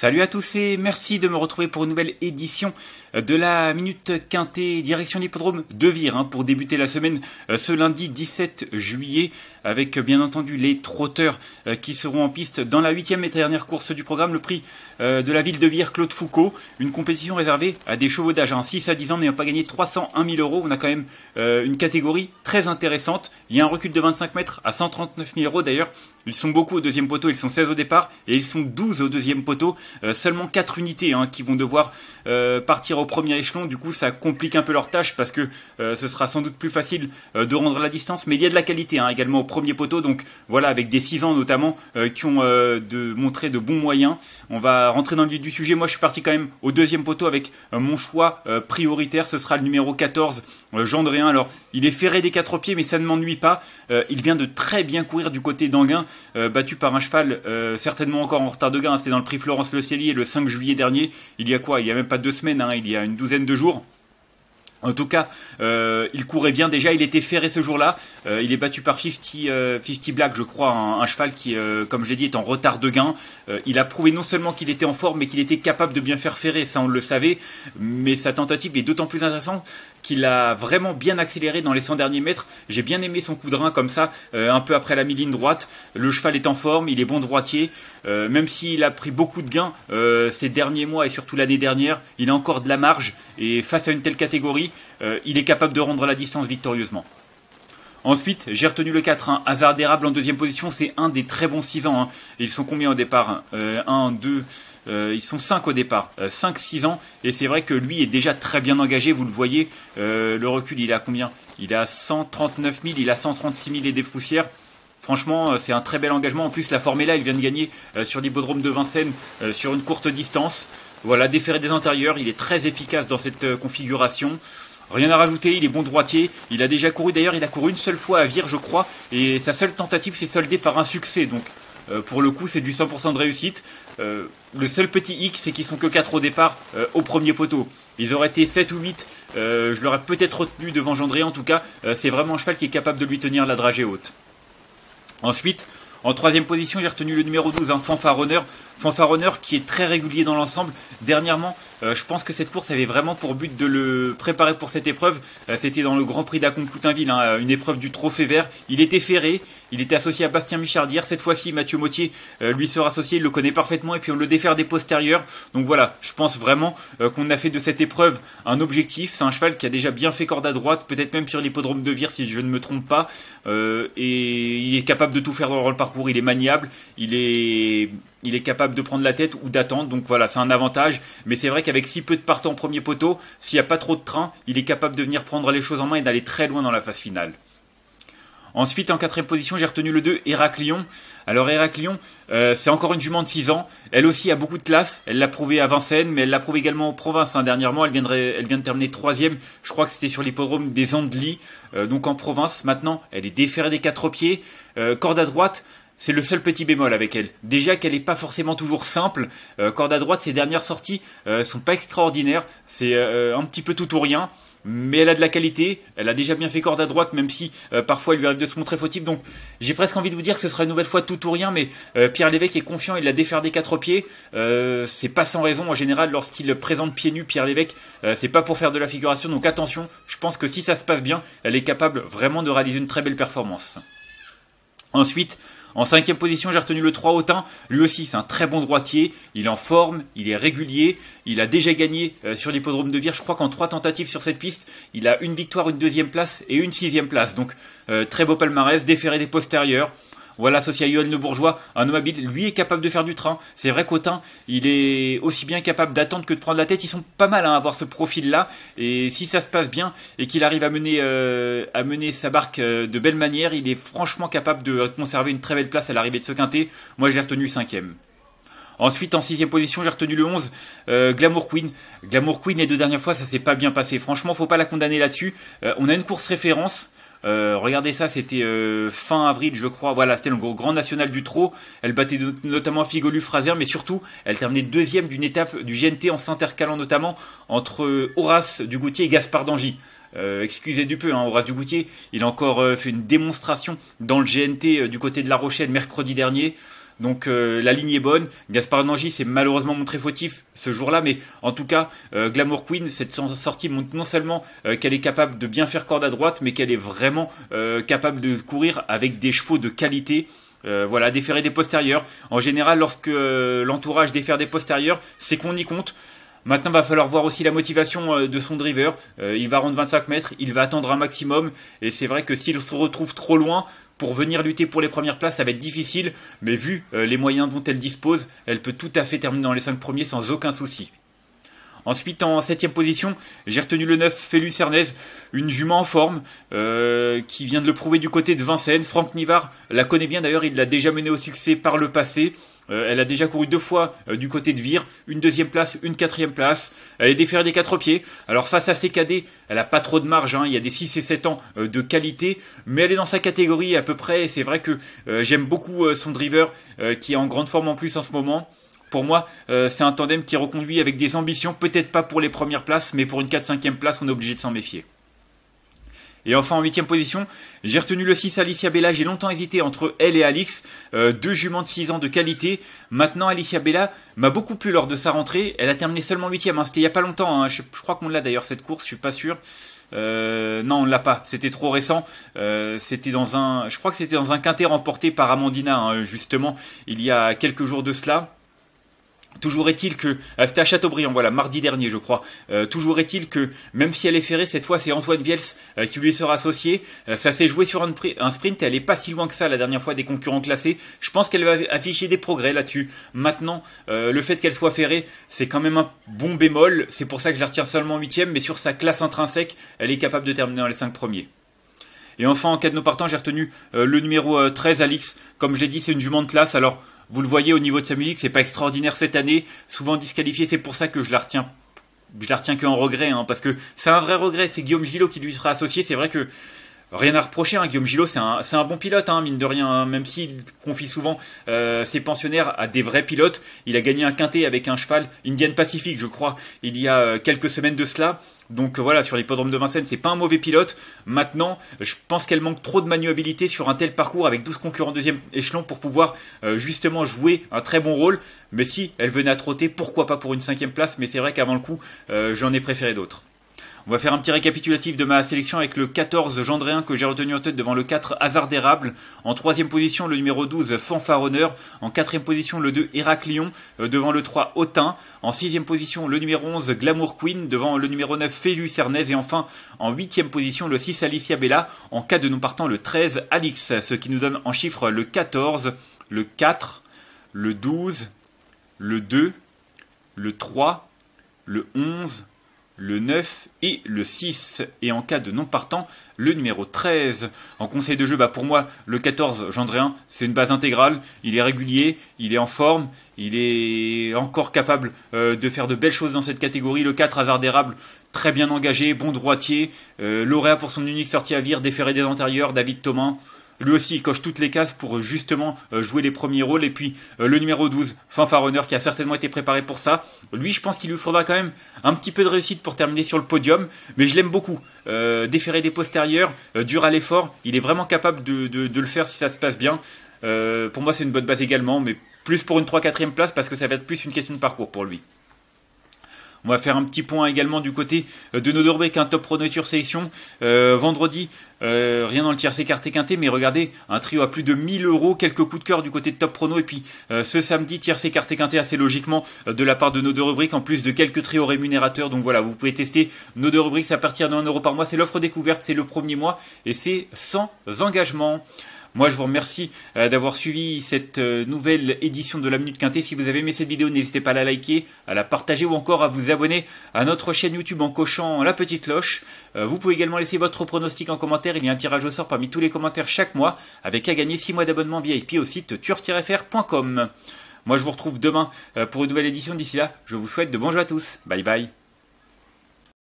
Salut à tous et merci de me retrouver pour une nouvelle édition de la Minute Quintée, direction l'hippodrome de Vire, hein, pour débuter la semaine euh, ce lundi 17 juillet, avec bien entendu les trotteurs euh, qui seront en piste dans la huitième et dernière course du programme, le prix euh, de la ville de Vire, Claude Foucault, une compétition réservée à des chevaux d'âge, hein, 6 à 10 ans n'ayant pas gagné 301 000 euros, on a quand même une catégorie très intéressante, il y a un recul de 25 mètres à 139 000 euros. D'ailleurs, ils sont beaucoup au deuxième poteau, ils sont 16 au départ, et ils sont 12 au deuxième poteau, seulement 4 unités hein, qui vont devoir partir au premier échelon. Du coup, ça complique un peu leur tâche parce que euh, ce sera sans doute plus facile euh, de rendre la distance. Mais il y a de la qualité hein, également au premier poteau. Donc voilà, avec des 6 ans notamment euh, qui ont de, montré de bons moyens. On va rentrer dans le vif du sujet. Moi, je suis parti quand même au deuxième poteau avec mon choix prioritaire. Ce sera le numéro 14, Gendréen. Alors, il est ferré des quatre pieds, mais ça ne m'ennuie pas. il vient de très bien courir du côté d'Anguin, battu par un cheval certainement encore en retard de gain. C'était dans le prix Florence Le Cellier le 5 juillet dernier. Il y a quoi? Il y a même pas deux semaines. Hein, il y a une douzaine de jours. En tout cas, euh, il courait bien déjà, il était ferré ce jour-là. Euh, il est battu par 50, euh, Black, je crois, un, cheval qui, comme je l'ai dit, est en retard de gain. il a prouvé non seulement qu'il était en forme, mais qu'il était capable de bien faire ferrer, ça on le savait. Mais sa tentative est d'autant plus intéressante qu'il a vraiment bien accéléré dans les 100 derniers mètres. J'ai bien aimé son coup de rein comme ça, euh, un peu après la mi-ligne droite. Le cheval est en forme, il est bon droitier. Euh, même s'il a pris beaucoup de gains euh, ces derniers mois et surtout l'année dernière, il a encore de la marge. Et face à une telle catégorie, il est capable de rendre la distance victorieusement. Ensuite, j'ai retenu le 4, hein, Hasard d'érable en deuxième position, c'est un des très bons 6 ans. Hein. Ils sont combien au départ 1, 2, euh, ils sont 5 au départ, 5-6 euh, ans, et c'est vrai que lui est déjà très bien engagé, vous le voyez, euh, le recul il a combien? Il a 139 000, il a 136 000 et des poussières. Franchement, c'est un très bel engagement. En plus, la forme est là, il vient de gagner sur l'hippodrome de Vincennes sur une courte distance. Voilà, déféré des intérieurs, il est très efficace dans cette configuration. Rien à rajouter, il est bon droitier. Il a déjà couru, d'ailleurs, il a couru une seule fois à Vire, je crois, et sa seule tentative s'est soldée par un succès. Donc, euh, pour le coup, c'est du 100% de réussite. Euh, le seul petit hic, c'est qu'ils sont que 4 au départ euh, au premier poteau. Ils auraient été 7 ou 8, je l'aurais peut-être retenu devant Gendré en tout cas. c'est vraiment un cheval qui est capable de lui tenir la dragée haute. Ensuite, en troisième position, j'ai retenu le numéro 12, un fanfaronneur. Fanfaronneur qui est très régulier dans l'ensemble. Dernièrement, euh, je pense que cette course avait vraiment pour but de le préparer pour cette épreuve. Euh, c'était dans le Grand Prix d'Acombe-Coutainville, hein, une épreuve du Trophée Vert. Il était ferré, il était associé à Bastien Michardière. Cette fois-ci, Mathieu Mautier euh, lui sera associé, il le connaît parfaitement et puis on le défère des postérieurs. Donc voilà, je pense vraiment qu'on a fait de cette épreuve un objectif. C'est un cheval qui a déjà bien fait corde à droite, peut-être même sur l'hippodrome de Vire si je ne me trompe pas. et il est capable de tout faire dans le parcours il est maniable, il est, il est capable de prendre la tête ou d'attendre. Donc voilà, c'est un avantage. Mais c'est vrai qu'avec si peu de partants en premier poteau, s'il n'y a pas trop de train, il est capable de venir prendre les choses en main et d'aller très loin dans la phase finale. Ensuite, en quatrième position, j'ai retenu le 2, Héraclion. Alors Héraclion, euh, c'est encore une jument de 6 ans. Elle aussi a beaucoup de classe. Elle l'a prouvé à Vincennes, mais elle l'a prouvé également en province. Hein. Dernièrement, elle, elle vient de terminer troisième. Je crois que c'était sur l'hippodrome des Andelys, euh, donc en province. Maintenant, elle est déférée des quatre pieds. Euh, corde à droite, c'est le seul petit bémol avec elle. Déjà qu'elle n'est pas forcément toujours simple. corde à droite, ses dernières sorties euh, sont pas extraordinaires. C'est un petit peu tout ou rien mais elle a de la qualité, elle a déjà bien fait corde à droite, même si euh, parfois il lui arrive de se montrer fautif. Donc j'ai presque envie de vous dire que ce sera une nouvelle fois tout ou rien, mais euh, Pierre Lévesque est confiant, il l'a défaire des quatre pieds. Euh, c'est pas sans raison en général lorsqu'il présente pieds nus Pierre Lévesque, c'est pas pour faire de la figuration. Donc attention, je pense que si ça se passe bien, elle est capable vraiment de réaliser une très belle performance. Ensuite, en cinquième position, j'ai retenu le 3 Autain. Lui aussi, c'est un très bon droitier. Il est en forme, il est régulier. Il a déjà gagné euh, sur l'hippodrome de Vire. Je crois qu'en trois tentatives sur cette piste, il a une victoire, une deuxième place et une sixième place. Donc, euh, très beau palmarès, déféré des postérieurs. Voilà, associé à Yoann Le Bourgeois, un homme habile, lui est capable de faire du train. C'est vrai qu'Autin, il est aussi bien capable d'attendre que de prendre la tête. Ils sont pas mal hein, à avoir ce profil-là. Et si ça se passe bien et qu'il arrive à mener, euh, sa barque euh, de belle manière, il est franchement capable de conserver une très belle place à l'arrivée de ce quintet. Moi, j'ai retenu cinquième. Ensuite, en sixième position, j'ai retenu le 11, euh, Glamour Queen. Glamour Queen, les deux dernières fois, ça s'est pas bien passé. Franchement, faut pas la condamner là-dessus. on a une course référence. Euh, regardez ça, c'était euh, fin avril, je crois. Voilà, c'était le grand national du trot. Elle battait notamment Figolu Fraser, mais surtout, elle terminait deuxième d'une étape du GNT en s'intercalant notamment entre Horace Dugoutier et Gaspard d'Angy. Euh, excusez du peu, hein, Horace Dugoutier, il a encore fait une démonstration dans le GNT du côté de La Rochelle mercredi dernier. Donc la ligne est bonne. Gaspard Nangy s'est malheureusement montré fautif ce jour-là, mais en tout cas, Glamour Queen, cette sortie montre non seulement qu'elle est capable de bien faire corde à droite, mais qu'elle est vraiment capable de courir avec des chevaux de qualité. voilà, déférer des postérieurs. En général, lorsque l'entourage défère des postérieurs, c'est qu'on y compte. Maintenant, va falloir voir aussi la motivation euh, de son driver. Euh, il va rendre 25 mètres, il va attendre un maximum. Et c'est vrai que s'il se retrouve trop loin, pour venir lutter pour les premières places, ça va être difficile. Mais vu euh, les moyens dont elle dispose, elle peut tout à fait terminer dans les 5 premiers sans aucun souci. Ensuite, en septième position, j'ai retenu le 9, Félus Cernez, une jument en forme, qui vient de le prouver du côté de Vincennes. Franck Nivard la connaît bien d'ailleurs, il l'a déjà mené au succès par le passé. Euh, elle a déjà couru deux fois euh, du côté de Vire, une deuxième place, une quatrième place. Elle est déférée des quatre pieds. Alors face à ses cadets, elle n'a pas trop de marge. Hein. Il y a des 6 et 7 ans euh, de qualité, mais elle est dans sa catégorie à peu près. c'est vrai que j'aime beaucoup son driver qui est en grande forme en plus en ce moment. Pour moi, c'est un tandem qui reconduit avec des ambitions, peut-être pas pour les premières places, mais pour une 4-5e place, on est obligé de s'en méfier. Et enfin en huitième position, j'ai retenu le 6 Alicia Bella. J'ai longtemps hésité entre elle et Alix, euh, deux juments de 6 ans de qualité. Maintenant Alicia Bella m'a beaucoup plu lors de sa rentrée. Elle a terminé seulement huitième. Hein. C'était il y a pas longtemps. Hein. Je, crois qu'on l'a d'ailleurs cette course. Je suis pas sûr. Euh, non, on l'a pas. C'était trop récent. Euh, c'était dans un, je crois que c'était dans un quintet remporté par Amandina hein, justement il y a quelques jours de cela. Toujours est-il que, euh, c'était à Châteaubriand, voilà, mardi dernier je crois, euh, toujours est-il que, même si elle est ferrée, cette fois c'est Antoine Viels euh, qui lui sera associé, ça s'est joué sur un, sprint, elle est pas si loin que ça la dernière fois des concurrents classés, je pense qu'elle va afficher des progrès là-dessus. Maintenant, le fait qu'elle soit ferrée, c'est quand même un bon bémol, c'est pour ça que je la retiens seulement 8 mais sur sa classe intrinsèque, elle est capable de terminer dans les 5 premiers. Et enfin, en cas de nos partants, j'ai retenu le numéro 13, Alix. Comme je l'ai dit, c'est une jument de classe. Alors, vous le voyez au niveau de sa musique, c'est pas extraordinaire cette année, souvent disqualifié, c'est pour ça que je la retiens. Je la retiens qu'en regret, hein, parce que c'est un vrai regret. C'est Guillaume Gillot qui lui sera associé. C'est vrai que Rien à reprocher, hein. Guillaume Gillot, c'est un, un, bon pilote, hein, mine de rien, hein. même s'il confie souvent euh, ses pensionnaires à des vrais pilotes. Il a gagné un quintet avec un cheval Indian Pacific, je crois, il y a euh, quelques semaines de cela. Donc voilà, sur l'hippodrome de Vincennes, c'est pas un mauvais pilote. Maintenant, je pense qu'elle manque trop de maniabilité sur un tel parcours avec 12 concurrents deuxième échelon pour pouvoir euh, justement jouer un très bon rôle. Mais si elle venait à trotter, pourquoi pas pour une cinquième place? Mais c'est vrai qu'avant le coup, j'en ai préféré d'autres. On va faire un petit récapitulatif de ma sélection avec le 14 Gendréen que j'ai retenu en tête devant le 4 Hasard d'érable. En troisième position, le numéro 12 Fanfaronneur. En quatrième position, le 2 Héraclion euh, devant le 3 Autun. En sixième position, le numéro 11 Glamour Queen devant le numéro 9 Félu Cernez. Et enfin, en huitième position, le 6 Alicia Bella. En cas de non partant, le 13 Alix. Ce qui nous donne en chiffres le 14, le 4, le 12, le 2, le 3, le 11, le 9 et le 6. Et en cas de non partant, le numéro 13. En conseil de jeu, bah pour moi, le 14, Gendréen, c'est une base intégrale. Il est régulier, il est en forme, il est encore capable euh, de faire de belles choses dans cette catégorie. Le 4, hasard d'érable, très bien engagé, bon droitier. Euh, lauréat pour son unique sortie à vire, déféré des antérieurs, David Thomas. Lui aussi, il coche toutes les cases pour justement euh, jouer les premiers rôles. Et puis euh, le numéro 12, Fanfaronneur, qui a certainement été préparé pour ça. Lui, je pense qu'il lui faudra quand même un petit peu de réussite pour terminer sur le podium. Mais je l'aime beaucoup. Euh, déférer des postérieurs, dur à l'effort. Il est vraiment capable de, de, le faire si ça se passe bien. pour moi, c'est une bonne base également. Mais plus pour une 3-4ème place parce que ça va être plus une question de parcours pour lui. On va faire un petit point également du côté euh, de nos un top pro nature sélection. Euh, vendredi, euh, rien dans le tiercé écarté quinté, mais regardez, un trio à plus de 1000 euros, quelques coups de cœur du côté de top prono, et puis ce samedi, tiercé écarté quinté assez logiquement de la part de nos deux rubriques, en plus de quelques trios rémunérateurs. Donc voilà, vous pouvez tester nos deux rubriques à partir de 1 euro par mois. C'est l'offre découverte, c'est le premier mois, et c'est sans engagement. Moi, je vous remercie euh, d'avoir suivi cette euh, nouvelle édition de la Minute Quintée. Si vous avez aimé cette vidéo, n'hésitez pas à la liker, à la partager ou encore à vous abonner à notre chaîne YouTube en cochant la petite cloche. Euh, vous pouvez également laisser votre pronostic en commentaire. Il y a un tirage au sort parmi tous les commentaires chaque mois avec à gagner 6 mois d'abonnement VIP au site turf-fr.com. Moi, je vous retrouve demain pour une nouvelle édition. D'ici là, je vous souhaite de bons à tous. Bye bye.